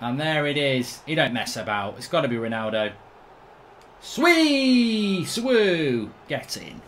And there it is. He don't mess about. It's got to be Ronaldo. Swee! Swoo! Get in.